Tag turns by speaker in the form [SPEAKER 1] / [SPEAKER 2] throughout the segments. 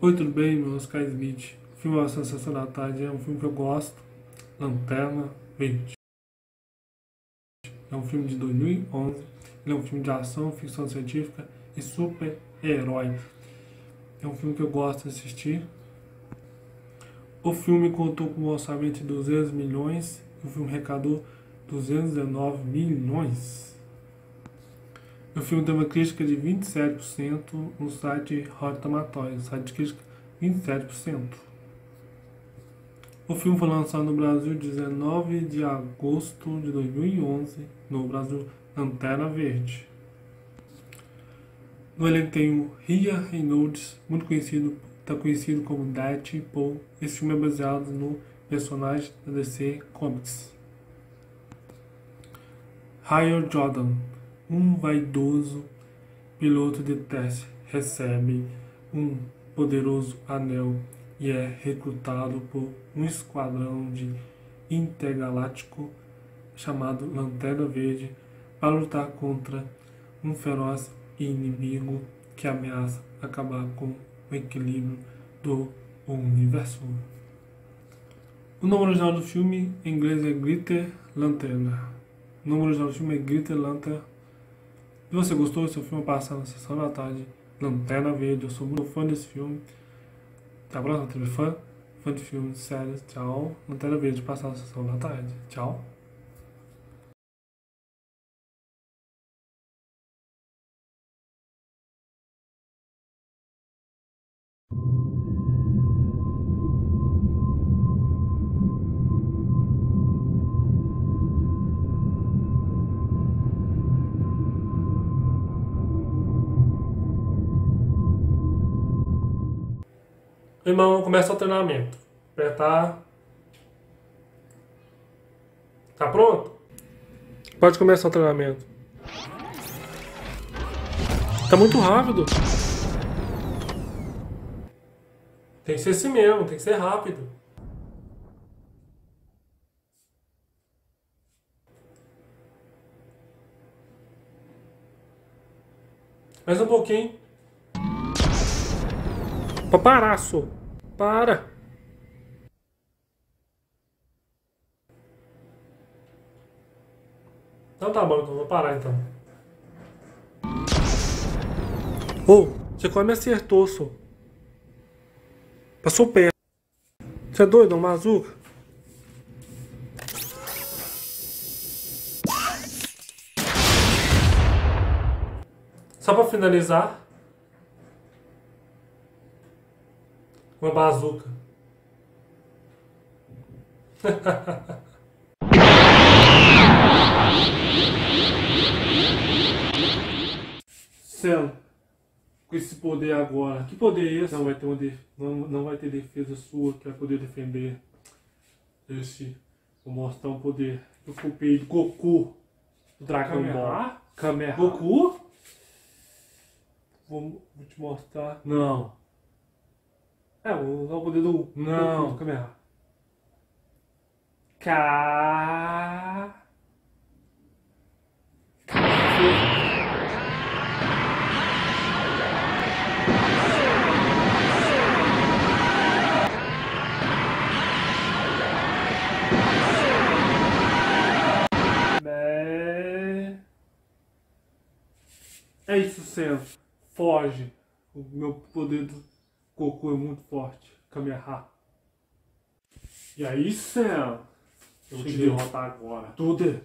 [SPEAKER 1] Oi, tudo bem? Meu nome é Oscar Smith. O filme A Sensação da Tarde é um filme que eu gosto. Lanterna Verde. É um filme de 2011. Ele é um filme de ação, ficção científica e super-herói. É um filme que eu gosto de assistir. O filme contou com um orçamento de 200 milhões e o filme arrecadou 219 milhões. O filme tem uma crítica de 27% no site Rotten Tomatoes, site de crítica 27%. O filme foi lançado no Brasil 19 de agosto de 2011, no Brasil Lanterna Verde. No elenco tem o Ria Reynolds, muito conhecido, está conhecido como Deadpool. Esse filme é baseado no personagem da DC Comics. Hire Jordan um vaidoso piloto de teste recebe um poderoso anel e é recrutado por um esquadrão de intergaláctico chamado Lanterna Verde para lutar contra um feroz inimigo que ameaça acabar com o equilíbrio do universo. O nome original do filme em inglês é Glitter Lanterna. O nome original do filme é Glitter Lanterna se você gostou desse filme, passa na sessão da tarde. Lanterna Verde, eu sou muito fã desse filme. Até a próxima, TV fã. Fã de filmes, séries, tchau. Lanterna Verde, passa na sessão da tarde. Tchau. Irmão, começa o treinamento. Apertar. Tá pronto? Pode começar o treinamento. Tá muito rápido. Tem que ser assim mesmo, tem que ser rápido. Mais um pouquinho. Pra parar. Para! Então tá bom, então vou parar então. Oh, você quase me acertou, só. Passou perto. Você é doido, é um mazuca? Só pra finalizar, Uma bazuca. Céu, com esse poder agora, que poder é esse? Não vai ter, uma não, não vai ter defesa sua que vai poder defender esse. Vou mostrar um poder que eu copiei do Goku do Dragon Ball. Kamehameha. Goku? Vou, vou te mostrar. Não. É, usar o poder do. Não. Do Kamehameha. K. É isso, Senso. Foge. O meu poder do Goku é muito forte. Kamehameha. E aí, Sam? Eu vou te derrotar agora. Tudo.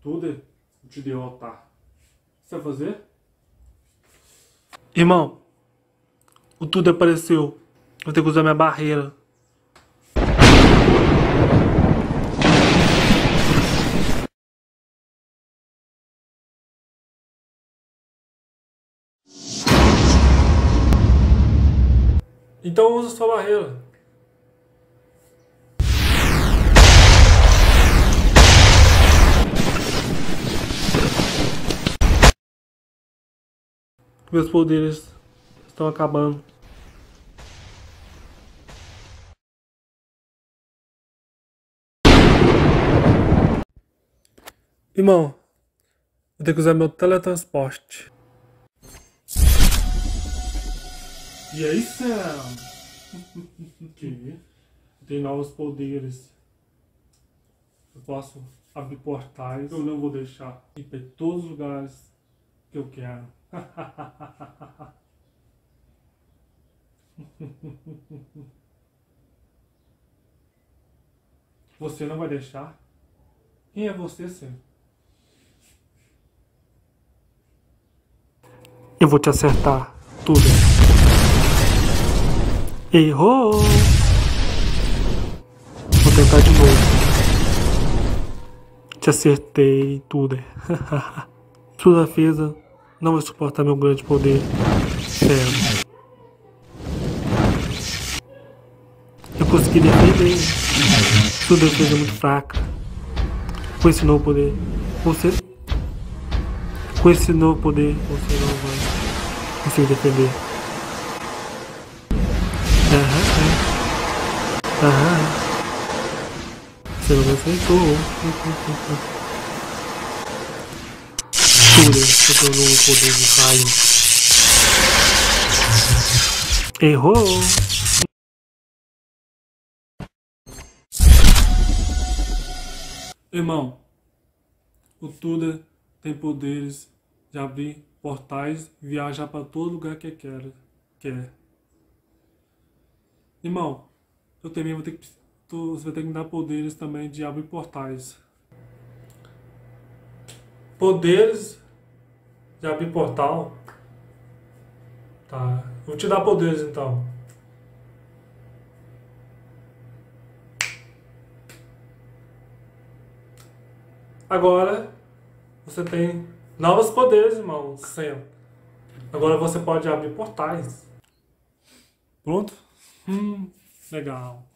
[SPEAKER 1] Tudo. Vou te derrotar. O que você vai fazer? Irmão, o tudo apareceu. Vou ter que usar minha barreira. Então usa sua barreira. Meus poderes estão acabando. Irmão, vou ter que usar meu teletransporte. E aí, Sam? que tem novos poderes. Eu posso abrir portais. Eu não vou deixar ir para todos os lugares que eu quero. Você não vai deixar? Quem é você, Sam? Eu vou te acertar tudo. Errou! Vou tentar de novo. Te acertei tudo. Sua defesa não vai suportar meu grande poder. Sério. Eu consegui defender. Sua defesa é muito fraca. Com esse novo poder, você. Com esse novo poder, você não vai conseguir defender. Aham. Você não aceitou. Cura, seu novo poder de raio. Errou. Irmão, o Tuda tem poderes de abrir portais e viajar para todo lugar que quer. quer. Irmão, eu também vou ter que. Você vai ter que me dar poderes também de abrir portais. Poderes de abrir portal. Tá. Vou te dar poderes então. Agora você tem novos poderes, irmão. Sam. Agora você pode abrir portais. Pronto? Hum, legal.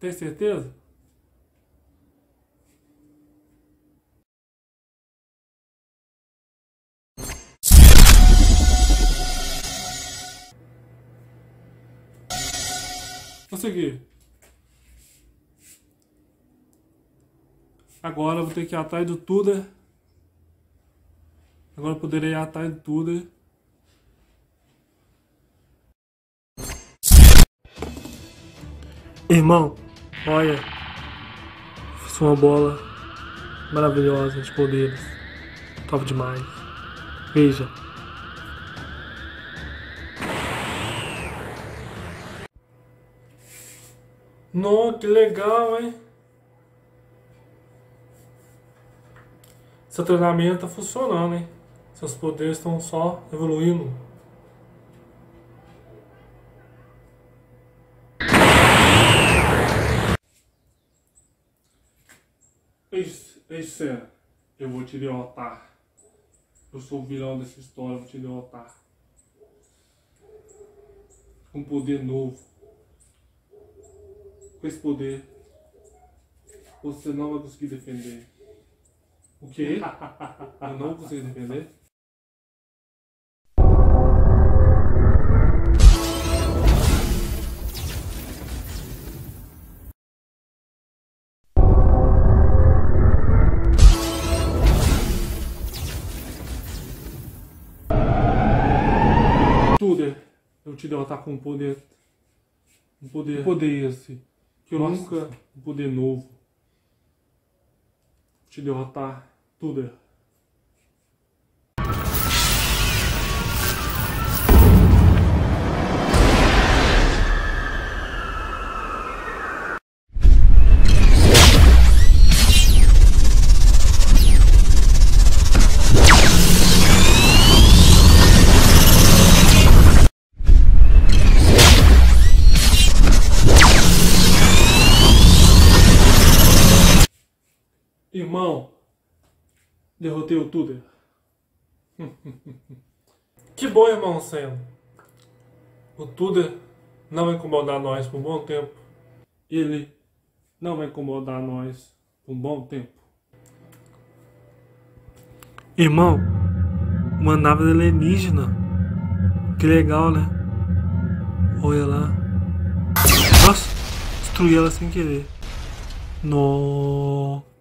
[SPEAKER 1] Tem certeza? Consegui. Agora vou ter que ir atrás do Tuda. Agora eu poderei ir atrás do Tuda. Irmão, olha. Fiz uma bola maravilhosa de poderes. Top demais. Veja. Nossa, que legal, hein? Seu treinamento tá funcionando, hein? Seus poderes estão só evoluindo. Ei, eu vou te derrotar. Eu sou o vilão dessa história, eu vou te derrotar. Um poder novo com esse poder, você não vai conseguir defender. O quê? Eu não consigo defender? Te derrotar com um poder. Um poder. Um poder esse que eu Nossa. nunca vou poder novo te derrotar tudo. Irmão, derrotei o Tuder. que bom, irmão Sam. O Tuder não vai incomodar nós por um bom tempo. Ele não vai incomodar nós por um bom tempo. Irmão, uma nave alienígena. Que legal, né? Olha lá. Nossa, destruí ela sem querer. Nossa.